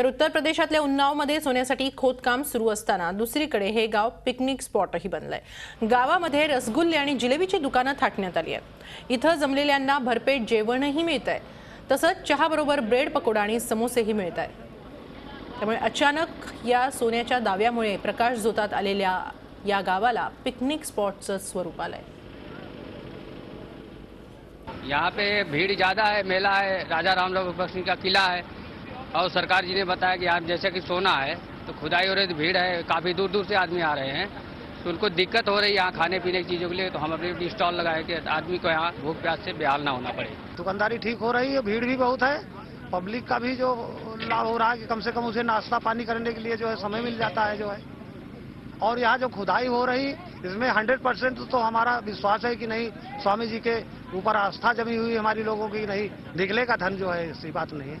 तर उत्तर प्रदेशातल्या उन्नावमध्ये सोन्यासाठी खोदकाम सुरू असताना दुसरीकडे हे गाव पिकनिक स्पॉटही बनलंय. गावामध्ये रसगुल्ले आणि जिलेबीची दुकानं थाटण्यात आली आहेत. इथं जमलेल्यांना भरपेट जेवणही मिळत आहे तसंच चहाबरोबर ब्रेड पकोडा आणि समोसेही मिळत आहे त्यामुळे अचानक या सोन्याच्या दाव्यामुळे प्रकाश जोतात आलेल्या या गावाला पिकनिक स्पॉटचं स्वरूप आलंय. यहाँ पे भीड़ ज़्यादा है मेला है राजा राम लोग का किला है। और सरकार जी ने बताया कि आप जैसे कि सोना है तो खुदाई हो रही तो भीड़ है, काफ़ी दूर दूर से आदमी आ रहे हैं। तो उनको दिक्कत हो रही है यहाँ खाने पीने की चीज़ों के लिए तो हम अपने स्टॉल लगाए कि आदमी को यहाँ भूख प्यास से बेहाल ना होना पड़े। दुकानदारी ठीक हो रही है, भीड़ भी बहुत है। पब्लिक का भी जो लाभ हो रहा है कि कम से कम उसे नाश्ता पानी करने के लिए जो है समय मिल जाता है जो है। और यहाँ जो खुदाई हो रही, इसमें 100 परसेंट तो हमारा विश्वास है कि नहीं, स्वामी जी के ऊपर आस्था जमी हुई हमारी लोगों की नहीं निकले का धन जो है, ऐसी बात नहीं है।